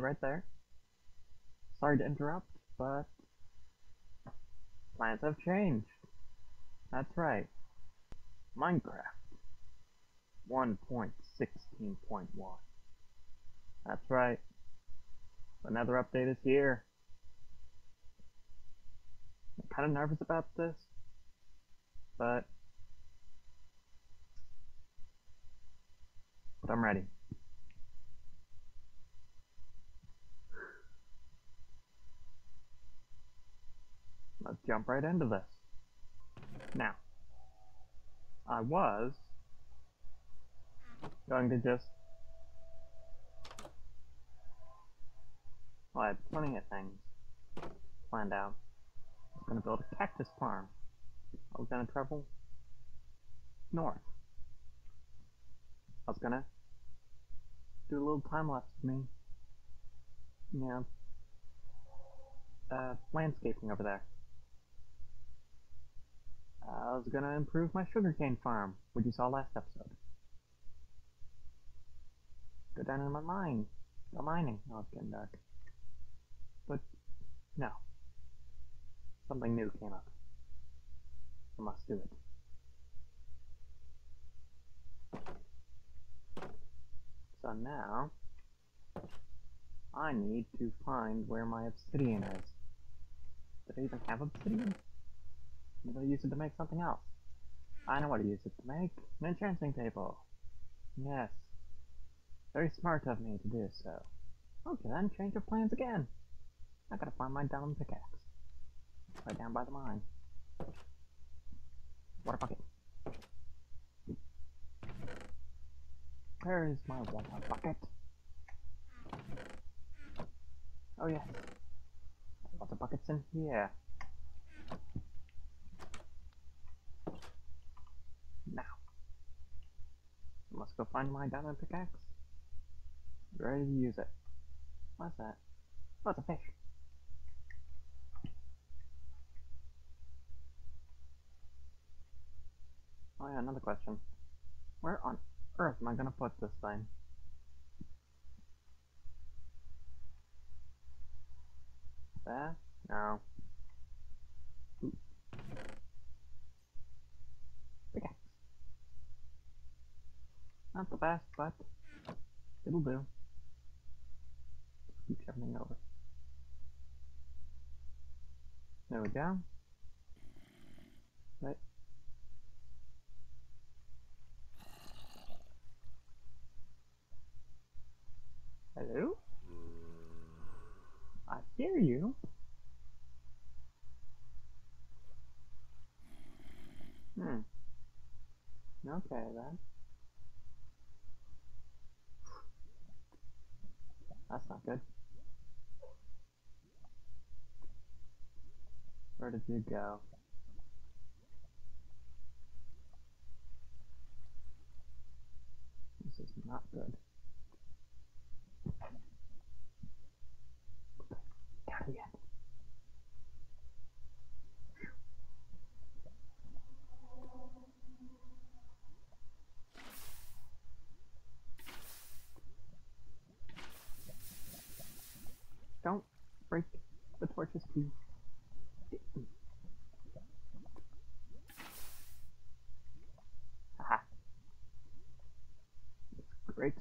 right there. Sorry to interrupt, but plans have changed. That's right. Minecraft 1.16.1. That's right. Another update is here. I'm kind of nervous about this, but but I'm ready. Let's jump right into this. Now, I was going to just well, I had plenty of things planned out. I was going to build a cactus farm. I was going to travel north. I was going to do a little time lapse of me, you know, uh, landscaping over there. I was gonna improve my sugarcane farm, which you saw last episode. Go down in my mine. Go mining. Oh, it's getting dark. But, no. Something new came up. I must do it. So now, I need to find where my obsidian is. Did I even have obsidian? I'm gonna use it to make something else. I know what to use it to make. An enchanting table. Yes. Very smart of me to do so. Okay then, change of plans again. I gotta find my diamond pickaxe. Right down by the mine. Water bucket. Where is my water bucket? Oh yes. Water buckets in here. Now. Must go find my diamond pickaxe. Ready to use it. What's that? Oh, it's a fish. Oh yeah, another question. Where on earth am I gonna put this thing? There? No. Ooh. Pickaxe. Not the best, but it'll do. Keep everything over. There we go. Right. Hello? I hear you. Hmm. Okay then. That's not good. Where did you go? This is not good. Down again. Don't break the torches, please. Aha. With great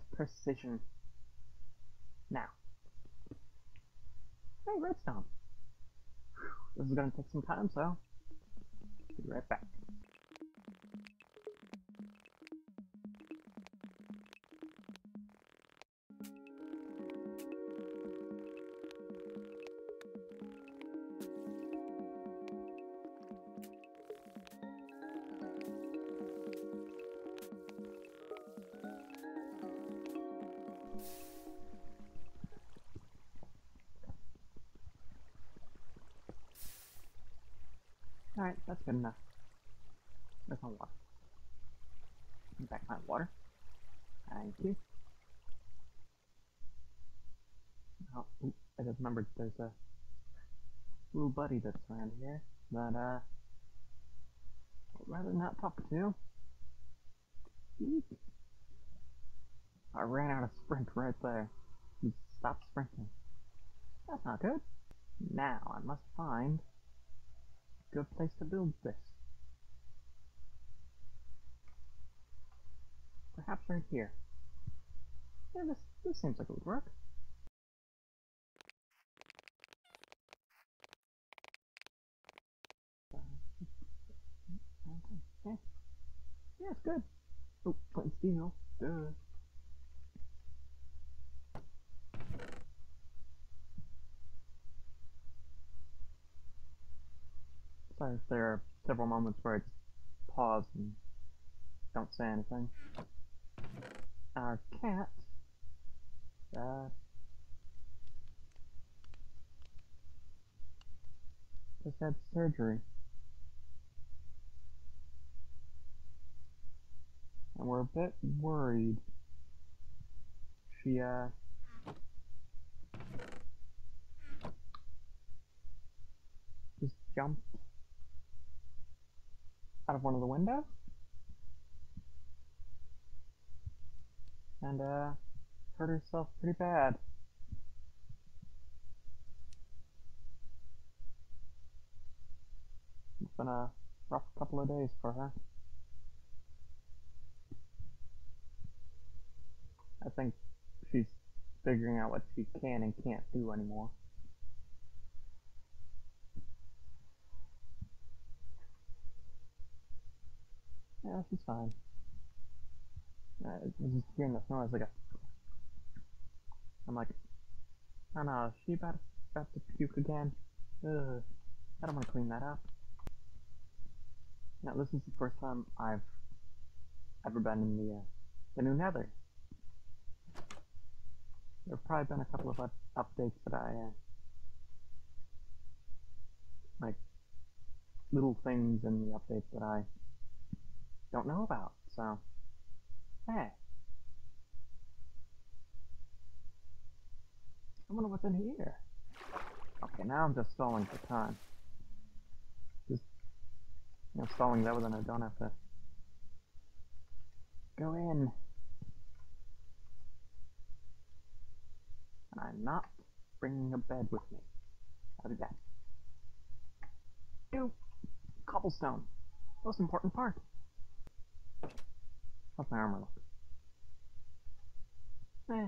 Now. Hey, redstone. This is gonna take some time, so be right back. Good enough. There's my water. Back my water. Thank you. Oh, I just remembered there's a little buddy that's around here that, uh, I'd rather not talk to. Eek. I ran out of sprint right there. He stop sprinting. That's not good. Now I must find good place to build this. Perhaps right here. Yeah, this this seems like it would work. Uh, okay. Yeah, it's good. Oh, flint steel. Duh. Sorry there are several moments where I just pause and don't say anything. Our cat, uh, just had surgery. And we're a bit worried. She, uh, just jumped out of one of the windows. And, uh, hurt herself pretty bad. It's been a rough couple of days for her. I think she's figuring out what she can and can't do anymore. Yeah, she's fine. Uh, just hearing the noise like a. I'm like, oh no, is she about about to puke again? Ugh, I don't want to clean that up. Now this is the first time I've ever been in the uh, the new Nether. There have probably been a couple of up updates that I uh, like little things in the updates that I don't know about. So, hey. I wonder what's in here. Okay, now I'm just stalling for time. Just, you know, stalling that, then I don't have to go in. And I'm not bringing a bed with me. How did that? Ew! Cobblestone. Most important part. How's my armor look? Eh,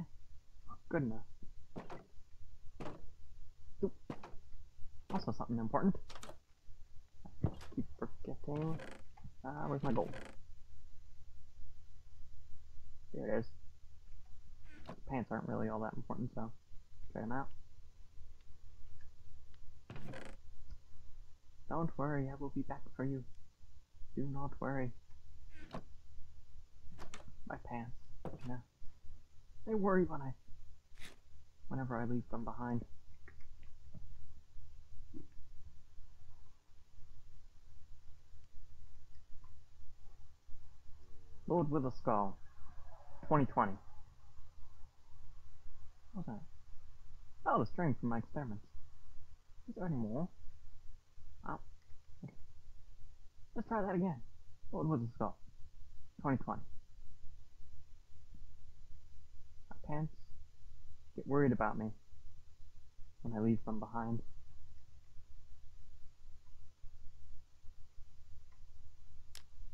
good enough. Oop. Also something important. I keep forgetting. Uh, where's my gold? There it is. Pants aren't really all that important, so check them out. Don't worry, I will be back for you. Do not worry my pants. You know, they worry when I, whenever I leave them behind. Lord Wither Skull, 2020. What's that? Oh, the string from my experiments. Is there any more? Oh, okay. Let's try that again. Lord Wither Skull, 2020. Pants get worried about me when I leave them behind.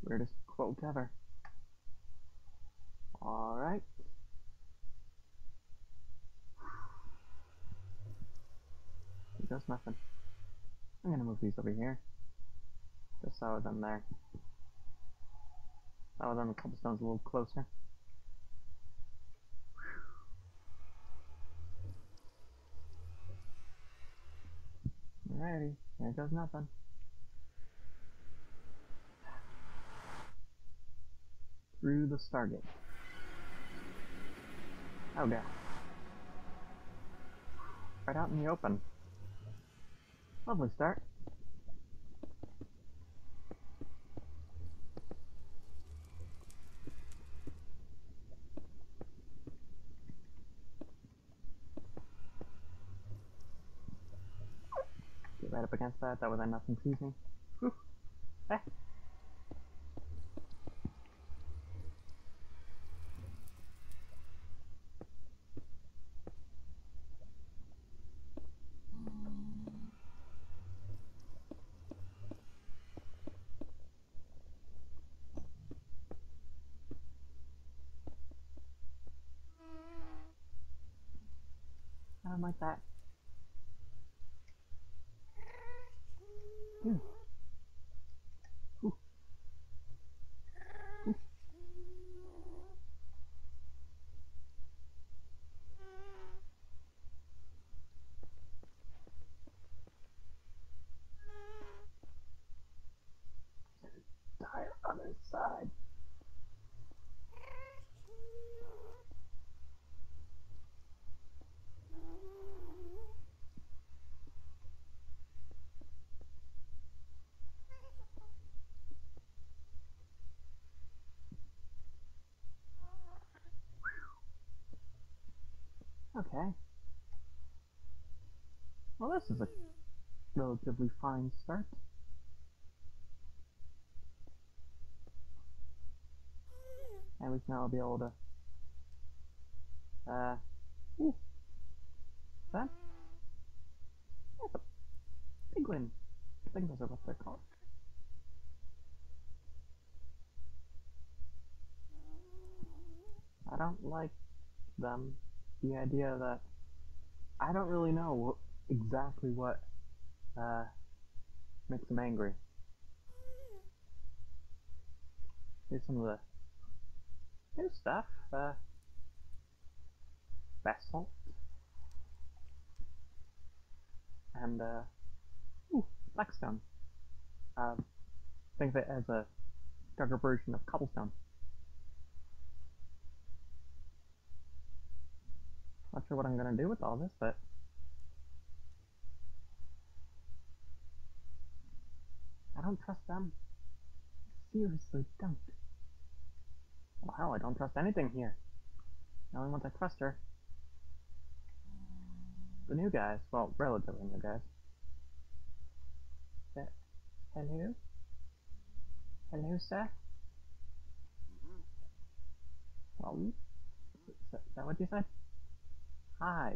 Weirdest quote ever. Alright. Here goes nothing. I'm gonna move these over here. Just so them there. That was on the cobblestones a little closer. Alrighty, here goes nothing. Through the Stargate. Oh god. Right out in the open. Lovely start. against that, that way they're not confusing. Eh. I don't like that. Okay. Well, this is a relatively fine start. At least now I'll be able to. Uh. Ooh. That? That's a piglin. Those are what they're called. I don't like them. The idea that I don't really know exactly what uh, makes them angry. Here's some of the new stuff. Uh, basalt. And, uh, ooh, blackstone. Um, think of it as a darker version of cobblestone. Not sure what I'm gonna do with all this, but I don't trust them. Seriously, don't. Well, hell, I don't trust anything here. The only ones I trust are the new guys. Well, relatively new guys. Hello? Hello, sir? Mm-hmm. Well, is that what you said? Hi.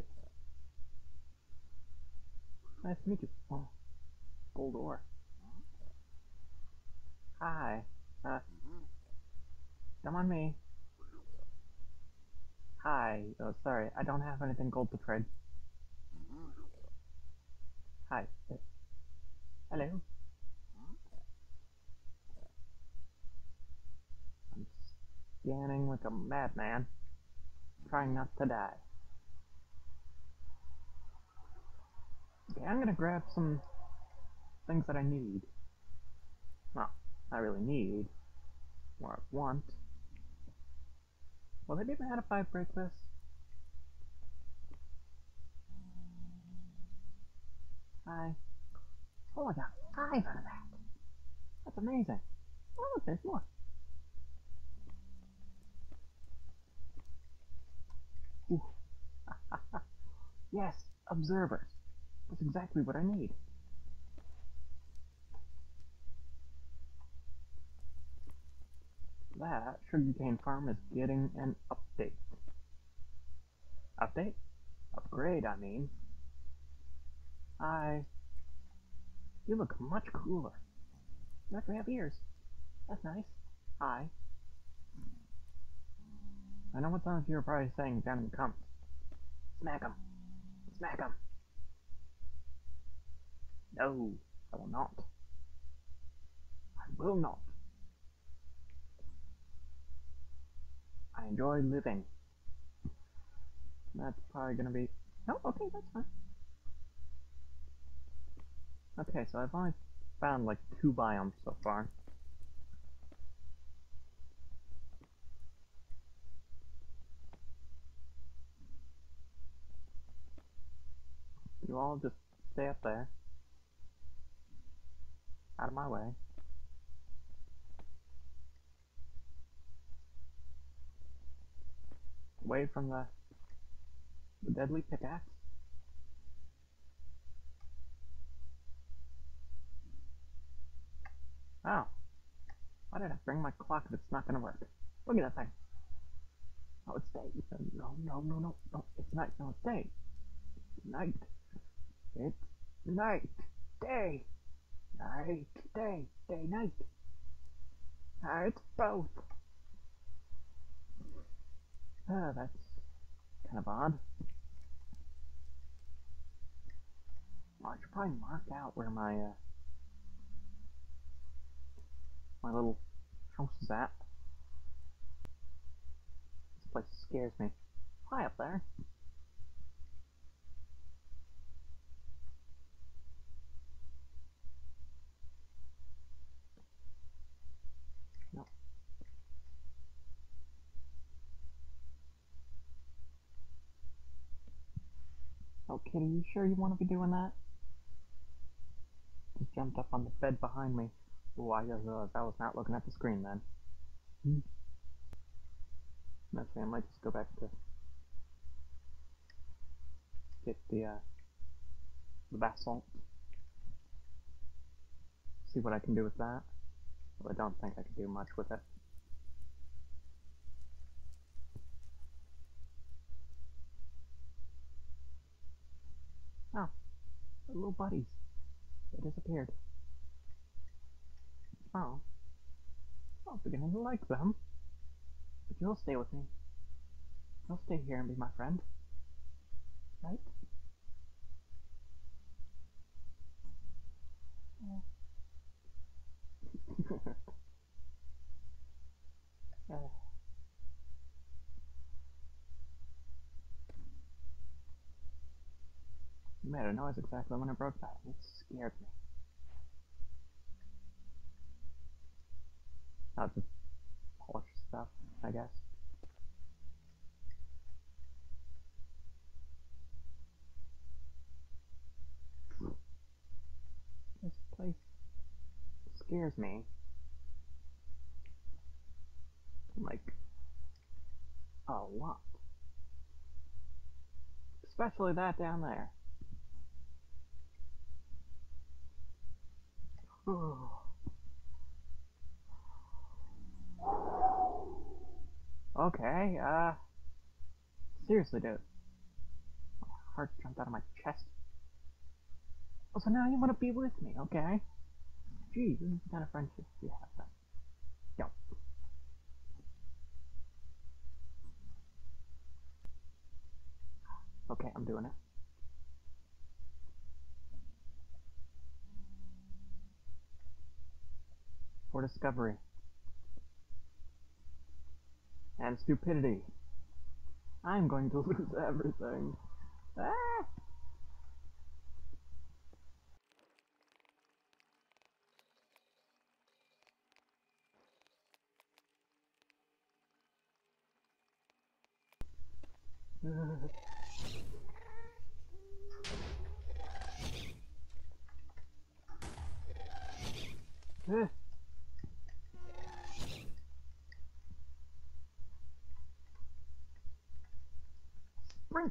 Nice to meet you. Oh, gold ore. Hi. Uh, come on me. Hi. Oh, sorry. I don't have anything gold to trade. Hi. Hello. I'm scanning like a madman, trying not to die. Okay, I'm gonna grab some things that I need. Well, not really need, more I want. Will they be mad if I break this? Hi. Oh, I got five out of that. That's amazing. Oh, there's more. Yes, observers. That's exactly what I need. That sugarcane farm is getting an update. Update? Upgrade, I mean. Hi. You look much cooler. You actually have ears. That's nice. Hi. I know what some of you are probably saying down in the comments. Smack him. No, I will not. I will not. I enjoy living. That's probably gonna be. Oh, okay, that's fine. Okay, so I've only found like two biomes so far. You all just stay up there. Out of my way. Away from the, the deadly pickaxe. Oh. Why did I bring my clock if it's not gonna work? Look at that thing. Oh, it's day. No, no, no, no, no. It's night. No, it's day. Night. It's night. Day. Night. Day. Day. Night. Ah, it's both. Ah, that's kind of odd. I should probably mark out where my uh, my little house is at. This place scares me. Hi up there. No. Oh, Kitty, you sure you want to be doing that? Just jumped up on the bed behind me. Oh, I just realized I was not looking at the screen then. Hmm. Actually, I might just go back to get the uh, the basalt. See what I can do with that. Well, I don't think I can do much with it. The little buddies. They disappeared. Oh. I'm beginning to like them. But you'll stay with me. You'll stay here and be my friend. Right? Yeah. uh. A noise exactly when I broke that. It scared me. Not just polish stuff, I guess. This place scares me. Like, a lot. Especially that down there. Okay, uh... Seriously, dude. My heart jumped out of my chest. Oh, so now you want to be with me, okay? Gee, this is the kind of friendship you have then. Yo. Okay, I'm doing it. Discovery. And stupidity. I'm going to lose everything. Ah! Eh.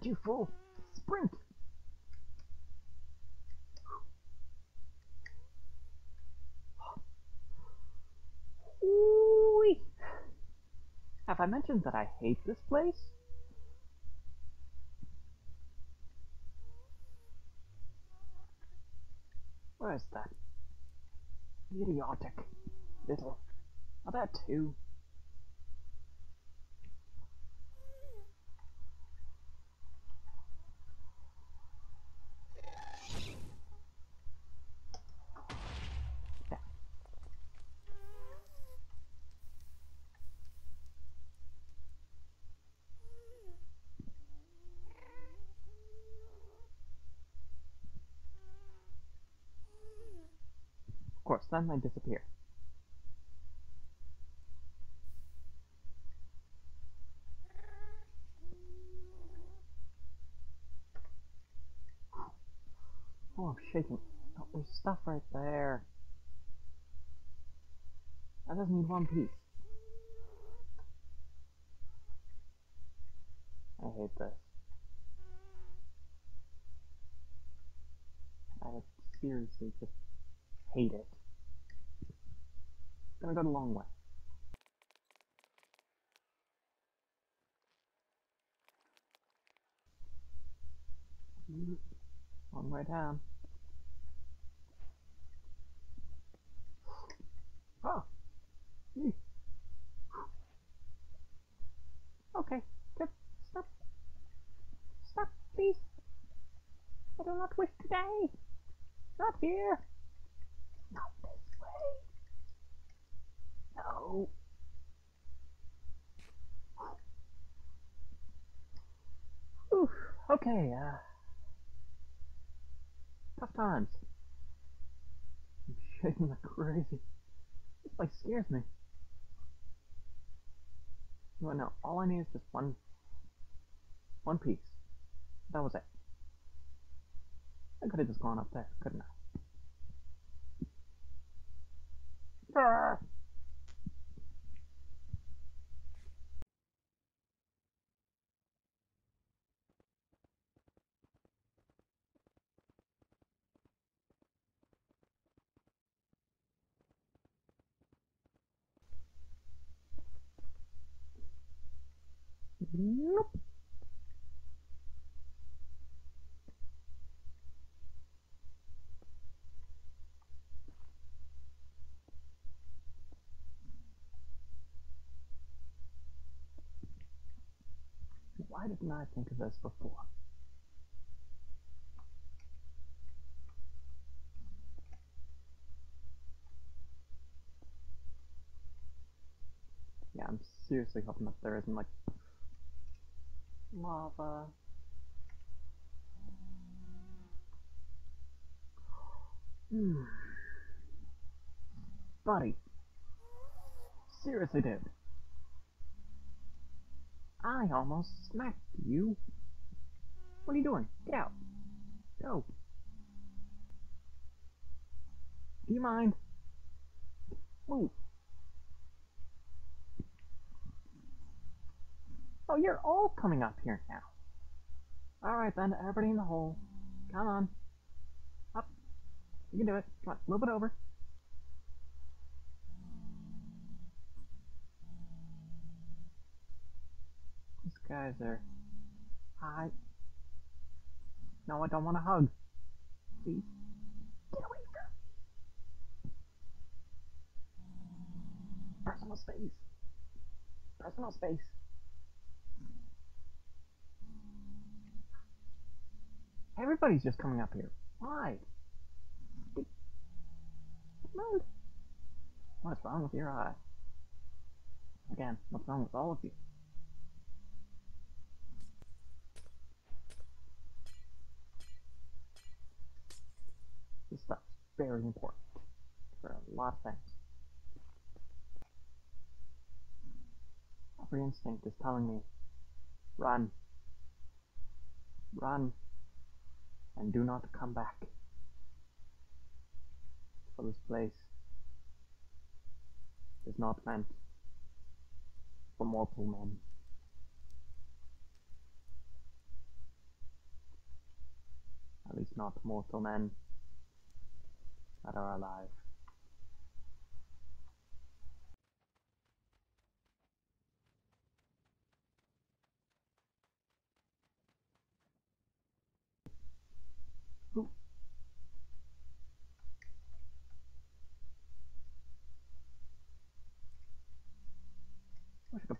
You! Sprint! Ooh-wee. Have I mentioned that I hate this place? Where is that? Idiotic little. Oh, that too. Yeah. They disappear. Oh, I'm shaking. Oh, there's stuff right there. That doesn't need one piece. I hate this. I seriously just hate it. Gonna go the long way. Mm-hmm. Long way down. Oh. Okay. Just stop. Stop, please. I do not wish to die. Not here? Not this way. No. Whew. Okay, uh. Tough times. I'm shaking like crazy. This place scares me. You know, all I need is just one, one piece. That was it. I could have just gone up there, couldn't I? Ah! Nope. Why didn't I think of this before? Yeah, I'm seriously hoping that there isn't like lava. Hmm. Buddy. Seriously, dude. I almost smacked you. What are you doing? Get out. Go. Do you mind? Move. Oh, you're all coming up here now. Alright then, everybody in the hole. Come on. Up. You can do it. Come on, move it over. These guys are... Hi. No, I don't want a hug. Please. Get away from me. Personal space. Personal space. Everybody's just coming up here. Why? What's wrong with your eye? Again, what's wrong with all of you? This stuff's very important for a lot of things. Every instinct is telling me, run. Run. And do not come back. For this place is not meant for mortal men. At least not mortal men that are alive. I should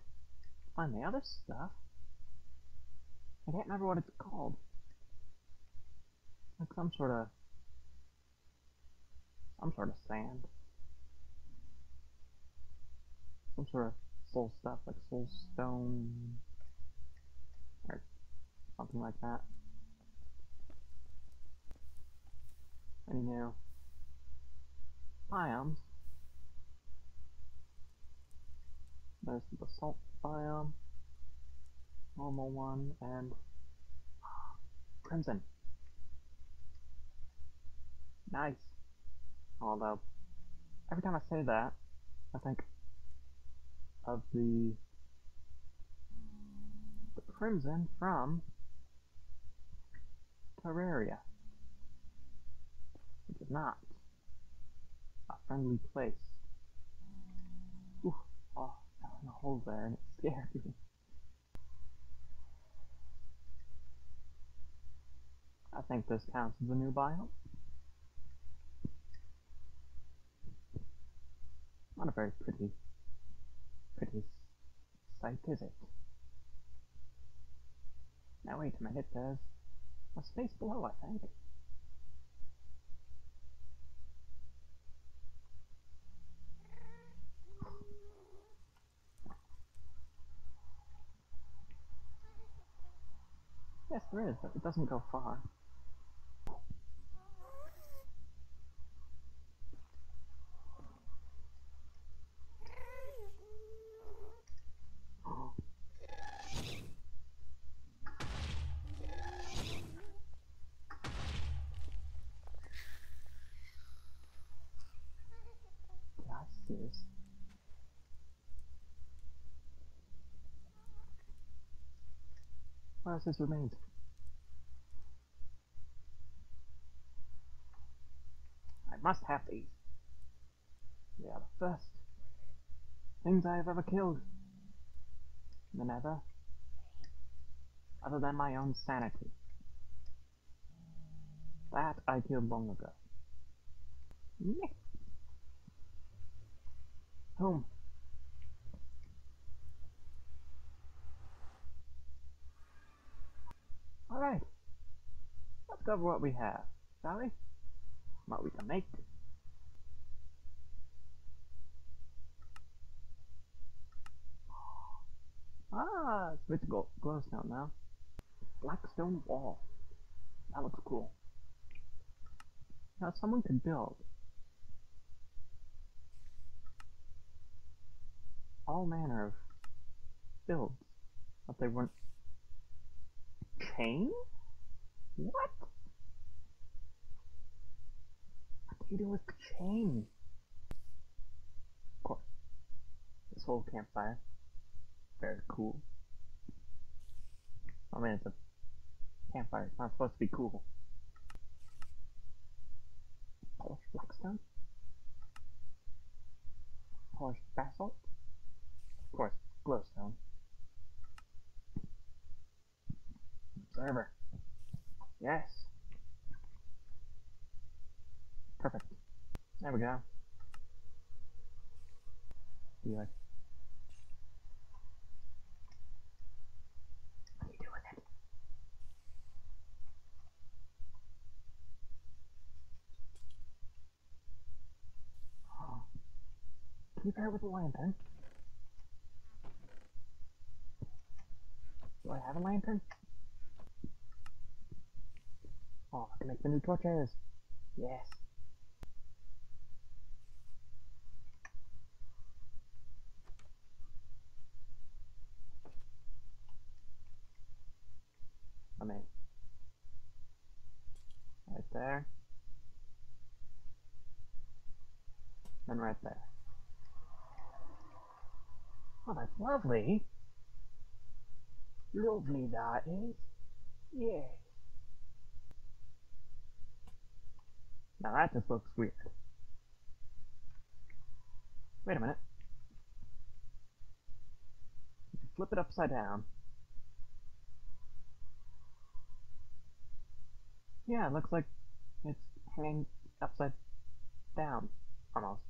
find the other stuff. I can't remember what it's called. Like some sort of some sort of sand. Some sort of soul stuff, like soul stone or something like that. Anyhow. Biomes. There's the basalt biome, normal one, and uh, crimson. Nice. Although, every time I say that, I think of the the crimson from Terraria, which is not a friendly place. Oh, a hole there and it scared me. I think this counts as a new biome. Not a very pretty, pretty sight, is it? Now wait a minute, there's a space below, I think. There is, but it doesn't go far. See this? His remains? Must have these. They are the first things I have ever killed. Than ever. Other than my own sanity. That I killed long ago. Home. Alright. Let's go over what we have, shall we? What we can make. Ah, it's with glow glowstone now. Blackstone wall. That looks cool. Now someone could build all manner of builds, but they weren't chain? What? Do with chain? Of course. This whole campfire. Very cool. Oh, I mean, it's a campfire. It's not supposed to be cool. Polished blackstone? Polished basalt? Of course, glowstone. Observer. Yes. Perfect. There we go. Be like. What are you doing oh. with it? Oh. Can you pair it with a lantern? Do I have a lantern? Oh, I can make the new torches. Yes. Right there. And right there. Oh, that's lovely. Lovely that is. Yeah. Now that just looks weird. Wait a minute. Flip it upside down. Yeah, it looks like it's hanging upside down, almost.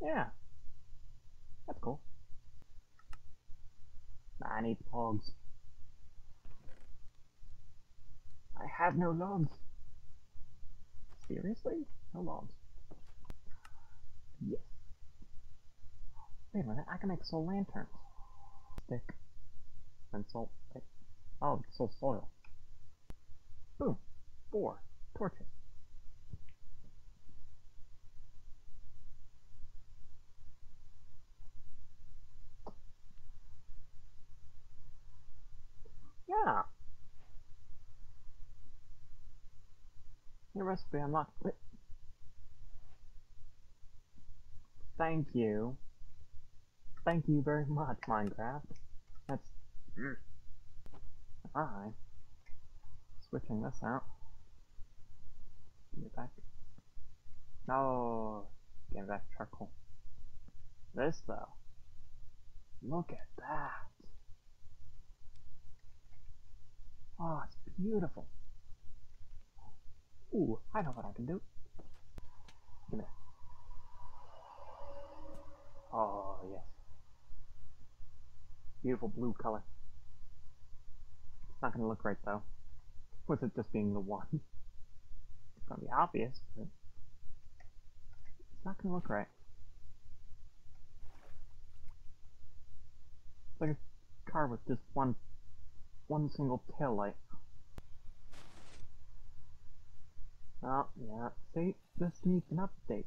Yeah. That's cool. I need logs. I have no logs. Seriously? No logs. Yes. Wait a minute, I can make soul lanterns. Stick. And soul. Oh, soul soil. Boom. Four. Torches. Yeah. Your recipe unlocked. Wait. Thank you. Thank you very much, Minecraft. That's... Mm. Switching this out. Get back. No. Get back charcoal. This, though. Look at that. Oh, it's beautiful. Ooh, I know what I can do. Give me that. Oh, yes. Beautiful blue color. It's not gonna look right though. With it just being the one. It's gonna be obvious, but it's not gonna look right. It's like a car with just one one single tail light. Oh, yeah, see, this needs an update.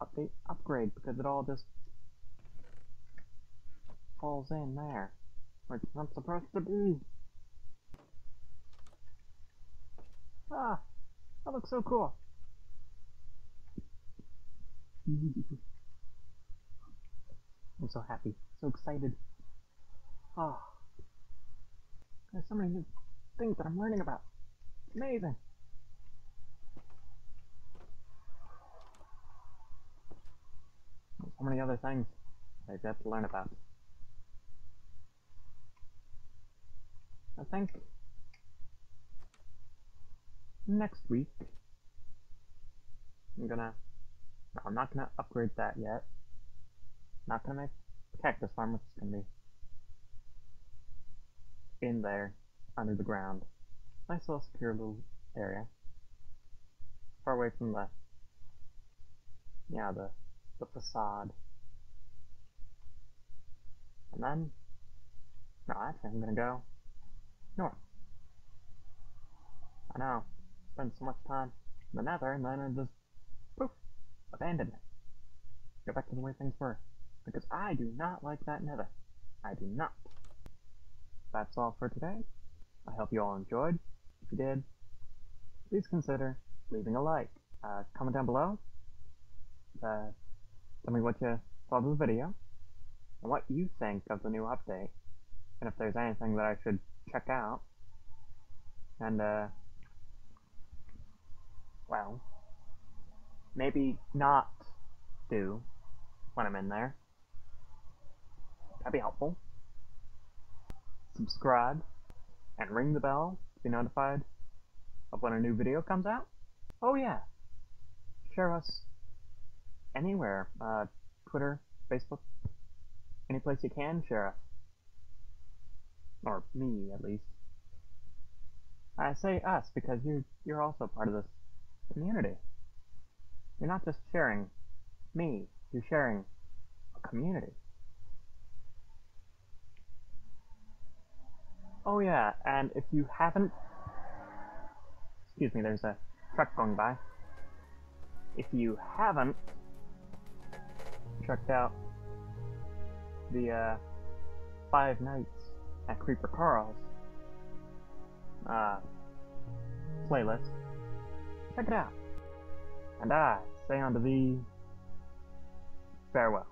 Update, upgrade, because it all just falls in there, where it's not supposed to be. Ah, that looks so cool. I'm so happy, so excited. Oh, there's so many new things that I'm learning about. It's amazing. So many other things I've got to learn about. I think next week I'm gonna no, I'm not gonna upgrade that yet. Not gonna make cactus farm, is gonna be in there, under the ground. Nice little secure little area. Far away from the yeah, the the facade. And then no, actually I'm gonna go north. I know. Spend so much time in the nether and then I just poof abandon it. Go back to the way things were. Because I do not like that nether. I do not. That's all for today. I hope you all enjoyed. If you did, please consider leaving a like. Uh, comment down below. Uh, tell me what you thought of the video. And what you think of the new update. And if there's anything that I should check out. And, uh, well, maybe not do when I'm in there. That'd be helpful. Subscribe and ring the bell to be notified of when a new video comes out. Oh yeah, share us anywhere, uh, Twitter, Facebook, any place you can share us. Or me, at least. I say us because you're, you're also part of this community. You're not just sharing me, you're sharing a community. Oh yeah, and if you haven't... Excuse me, there's a truck going by. If you haven't checked out the uh, Five Nights at Creeper Carl's uh, playlist, check it out. And I say unto thee, farewell.